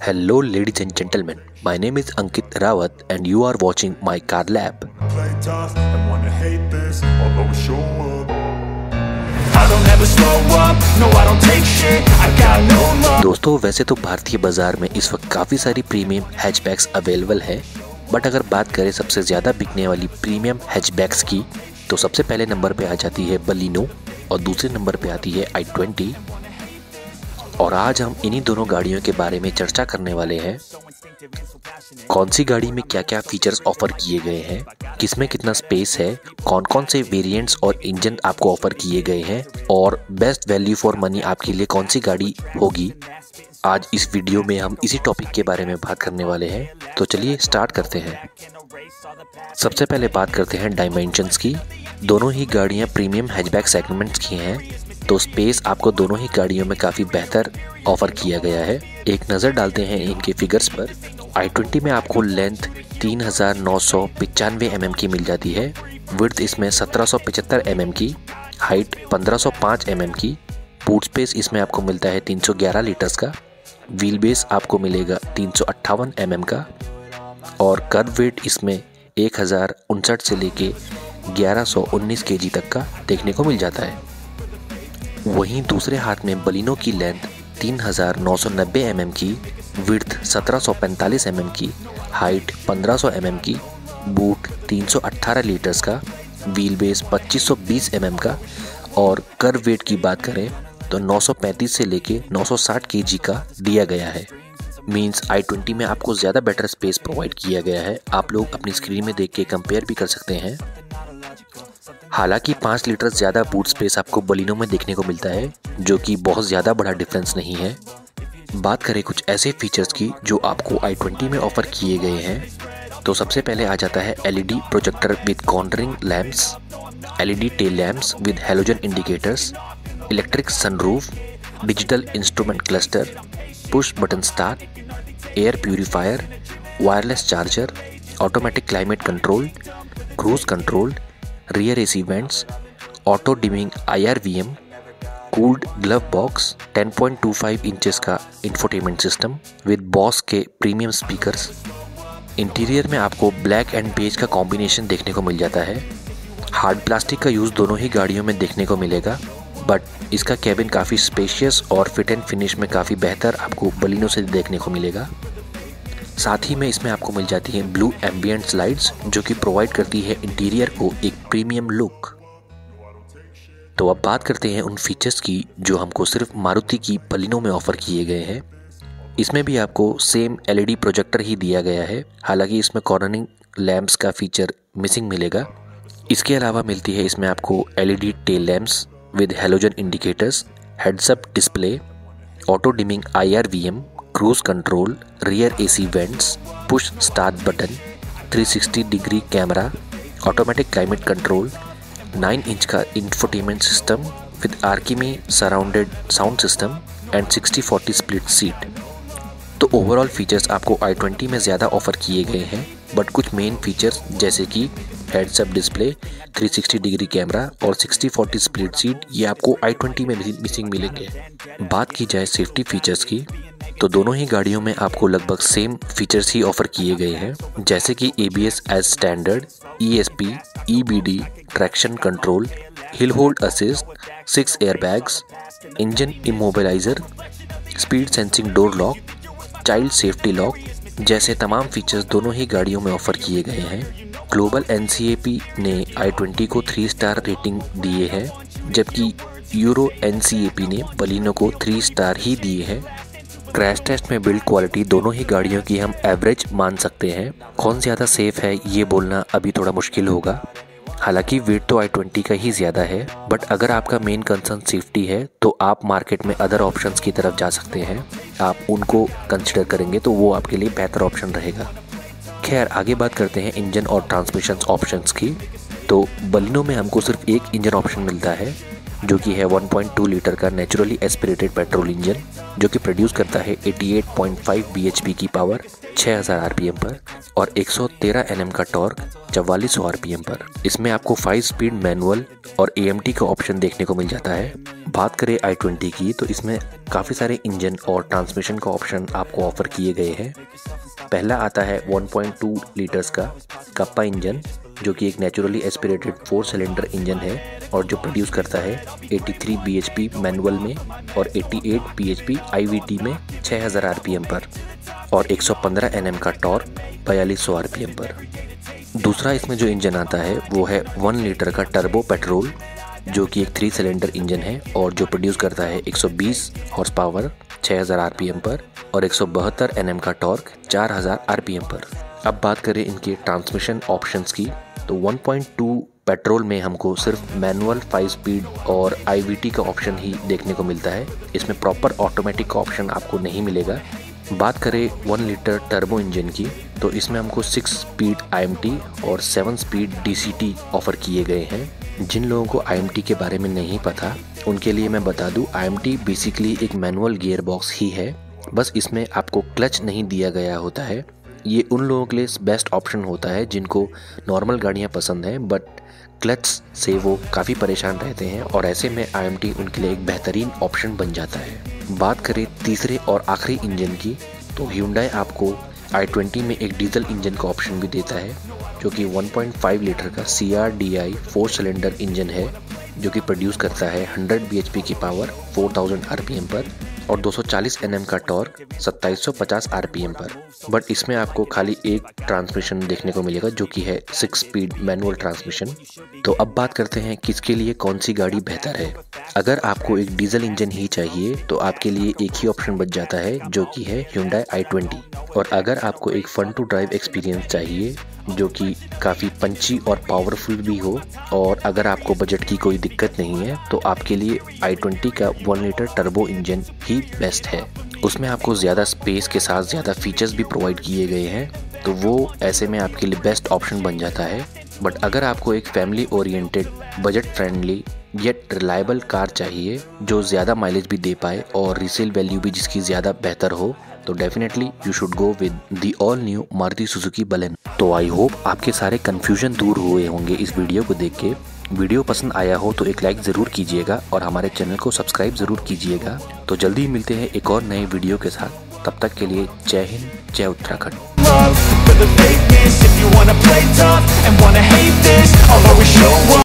Hello, ladies and gentlemen. My name is Ankit Rawat, and you are watching my car lab. दोस्तों वैसे तो भारतीय बाज़ार में इस वक्त काफ़ी सारी प्रीमियम हैचबैक्स अवेलेबल है बट अगर बात करें सबसे ज़्यादा बिकने वाली प्रीमियम हैचबैक्स की तो सबसे पहले नंबर पे आ जाती है बलिनो और दूसरे नंबर पे आती है आई ट्वेंटी और आज हम इन्हीं दोनों गाड़ियों के बारे में चर्चा करने वाले हैं। कौन सी गाड़ी में क्या क्या फीचर्स ऑफ़र किए गए हैं? किसमें कितना स्पेस है? कौन कौन से वेरिएंट्स और इंजन आपको ऑफ़र किए गए हैं? और बेस्ट वैल्यू फॉर मनी आपके लिए कौन सी गाड़ी होगी? आज इस वीडियो में हम इसी टॉपिक के बारे में बात करने वाले हैं। तो चलिए स्टार्ट करते हैं। सबसे पहले बात करते हैं डायमेंशंस की। दोनों ही गाड़ियाँ प्रीमियम हैचबैक सेगमेंट्स की हैं। तो स्पेस आपको दोनों ही गाड़ियों में काफ़ी बेहतर ऑफ़र किया गया है। एक नज़र डालते हैं इनके फिगर्स पर। आई ट्वेंटी में आपको लेंथ तीन हज़ार नौ सौ पचानवे एम की मिल जाती है। विर्थ इसमें सत्रह सौ पचहत्तर एम की हाइट पंद्रह सौ पाँच एम की। बूट स्पेस इसमें आपको मिलता है तीन सौ ग्यारह लीटर्स का। व्हील बेस आपको मिलेगा तीन सौ अट्ठावन एम का। और कर्व वेट इसमें एक हज़ार उनसठ से लेके ग्यारह सौ उन्नीस के जी तक का देखने को मिल जाता है। वहीं दूसरे हाथ में बलिनो की लेंथ तीन हज़ार नौ सौ नब्बे एम की विर्थ सत्रह सौ पैंतालीस एम की, हाइट पंद्रह सौ एम की, बूट तीन सौ अट्ठारह लीटर्स का व्हील बेस पच्चीस सौ बीस एम का और कर वेट की बात करें तो 935 से लेके 960 केजी का दिया गया है। मीन्स आई ट्वेंटी में आपको ज़्यादा बेटर स्पेस प्रोवाइड किया गया है। आप लोग अपनी स्क्रीन में देख के कंपेयर भी कर सकते हैं। हालाँकि पाँच लीटर ज़्यादा बूट स्पेस आपको बलिनो में देखने को मिलता है, जो कि बहुत ज़्यादा बड़ा डिफरेंस नहीं है। बात करें कुछ ऐसे फीचर्स की, जो आपको आई ट्वेंटी में ऑफ़र किए गए हैं। तो सबसे पहले आ जाता है LED projector with cornering lamps LED tail lamps with halogen indicators electric sunroof digital instrument cluster push button start air purifier wireless charger automatic climate control cruise control rear AC vents auto dimming IRVM cooled glove box 10.25 inches का infotainment system with Bose के premium speakers interior में आपको black and beige का combination देखने को मिल जाता है। Hard plastic का यूज़ दोनों ही गाड़ियों में देखने को मिलेगा बट इसका कैबिन काफ़ी स्पेशियस और फिट एंड फिनिश में काफ़ी बेहतर आपको बलिनों से देखने को मिलेगा। साथ ही में इसमें आपको मिल जाती है ब्लू एम्बियंट लाइट्स जो कि प्रोवाइड करती है इंटीरियर को एक प्रीमियम लुक तो अब बात करते हैं उन फीचर्स की, जो हमको सिर्फ़ मारुति की बलिनों में ऑफ़र किए गए हैं। इसमें भी आपको सेम एलईडी प्रोजेक्टर ही दिया गया है। हालाँकि इसमें कॉर्नरिंग लैम्प्स का फीचर मिसिंग मिलेगा। इसके अलावा मिलती है इसमें आपको LED tail lamps with halogen indicators heads up display auto dimming IRVM cruise control rear AC vents push start button 360 degree camera automatic climate control 9 inch का infotainment system with Arkamys surrounded sound system and 60-40 split seat तो overall features आपको i twenty में ज़्यादा offer किए गए हैं but कुछ main features जैसे कि हेड्सअप डिस्प्ले 360 डिग्री कैमरा और 60-40 स्प्लिट सीट ये आपको आई ट्वेंटी में मिसिंग मिलेंगे। बात की जाए सेफ्टी फीचर्स की तो दोनों ही गाड़ियों में आपको लगभग सेम फीचर्स ही ऑफ़र किए गए हैं, जैसे कि A B S as standard E S P E B D traction control hill hold assist six air bags engine immobiliser speed sensing door lock child safety lock जैसे तमाम features दोनों ही गाड़ियों में ऑफ़र किए गए हैं। ग्लोबल एनसीएपी ने आई ट्वेंटी को थ्री स्टार रेटिंग दिए हैं, जबकि यूरो एनसीएपी ने बलिनो को थ्री स्टार ही दिए हैं। क्रैश टेस्ट में बिल्ड क्वालिटी दोनों ही गाड़ियों की हम एवरेज मान सकते हैं। कौन ज़्यादा सेफ़ है, ये बोलना अभी थोड़ा मुश्किल होगा। हालाँकि वेट तो आई ट्वेंटी का ही ज़्यादा है, बट अगर आपका मेन कंसर्न सेफ्टी है तो आप मार्केट में अदर ऑप्शंस की तरफ़ जा सकते हैं। आप उनको कंसिडर करेंगे तो वो आपके लिए बेहतर ऑप्शन रहेगा। खैर, आगे बात करते हैं इंजन और ट्रांसमिशन ऑप्शंस की। तो बलिनो में हमको सिर्फ़ एक इंजन ऑप्शन मिलता है जो कि है 1.2 लीटर का नेचुरली एस्पिरेटेड पेट्रोल इंजन जो कि प्रोड्यूस करता है 88.5 bhp की पावर 6000 आरपीएम पर और 113 एनएम का टॉर्क 4400 आरपीएम पर। इसमें आपको 5 स्पीड मैनुअल और ए का ऑप्शन देखने को मिल जाता है। बात करें आई ट्वेंटी की तो इसमें काफ़ी सारे इंजन और ट्रांसमिशन का ऑप्शन आपको ऑफ़र किए गए हैं। पहला आता है 1.2 लीटर्स का कप्पा इंजन जो कि एक naturally aspirated four cylinder engine है और जो प्रोड्यूस करता है 83 bhp मैनुअल में और 88 bhp आईवीटी में 6000 आरपीएम पर और 115 एनएम का टॉर्क 4200 आरपीएम पर। दूसरा इसमें जो इंजन आता है, वो है वन लीटर का टर्बो पेट्रोल जो कि एक थ्री सिलेंडर इंजन है और जो प्रोड्यूस करता है 120 हॉर्स पावर 6000 आरपीएम पर और एक एनएम का टॉर्क 4000 आरपीएम पर। अब बात करें इनके ट्रांसमिशन ऑप्शंस की तो 1.2 पेट्रोल में हमको सिर्फ़ मैनुअल 5 स्पीड और आईवीटी का ऑप्शन ही देखने को मिलता है। इसमें प्रॉपर ऑटोमेटिक का ऑप्शन आपको नहीं मिलेगा। बात करें वन लीटर टर्बो इंजन की तो इसमें हमको सिक्स स्पीड आईएमटी और सेवन स्पीड डीसीटी ऑफ़र किए गए हैं। जिन लोगों को आईएमटी के बारे में नहीं पता, उनके लिए मैं बता दूँ आई बेसिकली एक मैनुअल गियर बॉक्स ही है। बस इसमें आपको क्लच नहीं दिया गया होता है। ये उन लोगों के लिए बेस्ट ऑप्शन होता है जिनको नॉर्मल गाड़ियाँ पसंद हैं बट क्लच से वो काफ़ी परेशान रहते हैं और ऐसे में आई उनके लिए एक बेहतरीन ऑप्शन बन जाता है। बात करें तीसरे और आखिरी इंजन की तो ह्यूंडाई आपको आई ट्वेंटी में एक डीजल इंजन का ऑप्शन भी देता है, जो कि 1.5 लीटर का C R D I four cylinder engine है। जो कि प्रोड्यूस करता है 100 bhp की पावर 4000 आरपीएम पर और 240 एनएम का टॉर्क 2750 आरपीएम पर। बट इसमें आपको खाली एक ट्रांसमिशन देखने को मिलेगा जो कि है सिक्स स्पीड मैनुअल ट्रांसमिशन तो अब बात करते हैं किसके लिए कौन सी गाड़ी बेहतर है। अगर आपको एक डीजल इंजन ही चाहिए तो आपके लिए एक ही ऑप्शन बच जाता है जो कि है Hyundai i20 और अगर आपको एक फन टू ड्राइव एक्सपीरियंस चाहिए जो कि काफ़ी पंची और पावरफुल भी हो, और अगर आपको बजट की कोई दिक्कत नहीं है तो आपके लिए i20 का वन लीटर टर्बो इंजन ही बेस्ट है। उसमें आपको ज़्यादा स्पेस के साथ ज़्यादा फीचर्स भी प्रोवाइड किए गए हैं तो वो ऐसे में आपके लिए बेस्ट ऑप्शन बन जाता है। बट अगर आपको एक family oriented budget friendly yet reliable car चाहिए, जो ज़्यादा माइलेज भी दे पाए और रीसेल वैल्यू भी जिसकी ज़्यादा बेहतर हो तो definitely you should go with the all new Maruti Suzuki Baleno तो आई होप आपके सारे कन्फ्यूज़न दूर हुए होंगे इस वीडियो को देख के। वीडियो पसंद आया हो तो एक लाइक ज़रूर कीजिएगा और हमारे चैनल को सब्सक्राइब ज़रूर कीजिएगा। तो जल्दी मिलते हैं एक और नए वीडियो के साथ। तब तक के लिए जय हिंद, जय उत्तराखंड।